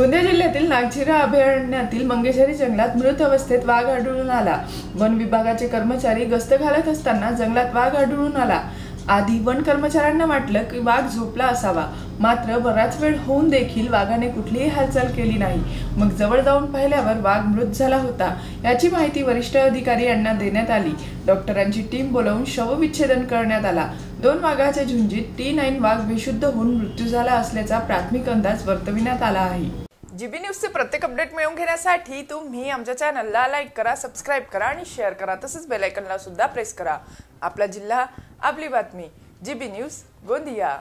गोंदिया जिल्ह्यातील नागझिरा अभयारण्यातील मंगेशरी जंगलात मृत अवस्थेत वाघ आढळून आला. वन विभागाचे कर्मचारी गस्त घालत असताना जंगलात वाघ आढळून आला. आधी वन कर्मचाऱ्यांना वाटलं की वाघ झोपला असावा. मात्र बराच वेळ होऊन देखील वाघाने कुठलीही हालचाल केली नाही. मग जवळ जाऊन पाहिल्यावर वाघ मृत झाला होता. याची माहिती वरिष्ठ अधिकारी यांना देण्यात आली. डॉक्टरांची टीम बोलावून शवविच्छेदन करण्यात आला. दोन वाघाच्या झुंजीत टी नाईन वाघ बेशुद्ध होऊन मृत्यू झाला असल्याचा प्राथमिक अंदाज वर्तविण्यात आला आहे. जीबी न्यूजचे प्रत्येक अपडेट मिळवून घेण्यासाठी तुम्ही आमच्या चॅनलला लाईक करा सबस्क्राईब करा आणि शेअर करा. तसंच बेलायकनला सुद्धा प्रेस करा. आपला जिल्हा आपली बातमी. GB news Gondia.